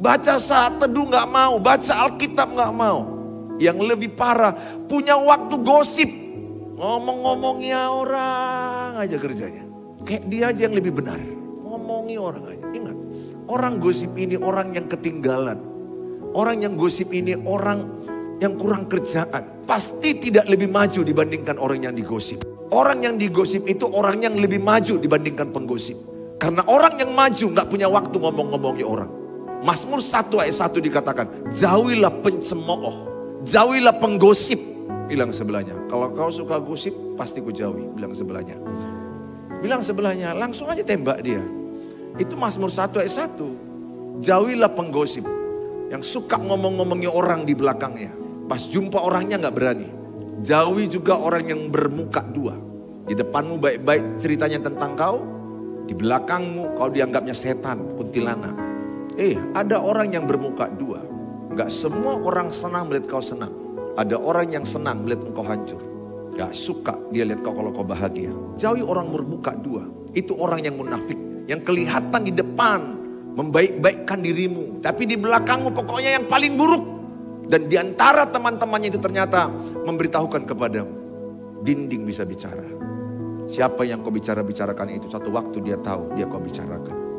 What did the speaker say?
Baca saat teduh nggak mau, baca Alkitab nggak mau. Yang lebih parah, punya waktu gosip. Ngomong-ngomongnya orang aja kerjanya. Kayak dia aja yang lebih benar. Ngomongi orang aja. Ingat, orang gosip ini orang yang ketinggalan. Orang yang gosip ini orang yang kurang kerjaan. Pasti tidak lebih maju dibandingkan orang yang digosip. Orang yang digosip itu orang yang lebih maju dibandingkan penggosip. Karena orang yang maju nggak punya waktu ngomong-ngomongi orang. Mazmur 1 ayat 1 dikatakan, jauhilah pencemooh, jauhilah penggosip. Bilang sebelahnya, kalau kau suka gosip pasti ku jauhi, bilang sebelahnya. Bilang sebelahnya, langsung aja tembak dia. Itu Mazmur 1 ayat 1. Jauhilah penggosip. Yang suka ngomong-ngomongi orang di belakangnya. Pas jumpa orangnya nggak berani. Jauhi juga orang yang bermuka dua. Di depanmu baik-baik ceritanya tentang kau. Di belakangmu kau dianggapnya setan, kuntilanak. Eh, ada orang yang bermuka dua. Gak semua orang senang melihat kau senang. Ada orang yang senang melihat engkau hancur. Gak suka dia lihat kau kalau kau bahagia. Jauhi orang bermuka dua. Itu orang yang munafik. Yang kelihatan di depan membaik-baikkan dirimu. Tapi di belakangmu pokoknya yang paling buruk. Dan di antara teman-temannya itu ternyata memberitahukan kepadamu. Dinding bisa bicara. Siapa yang kau bicara-bicarakan itu satu waktu dia tahu dia kau bicarakan.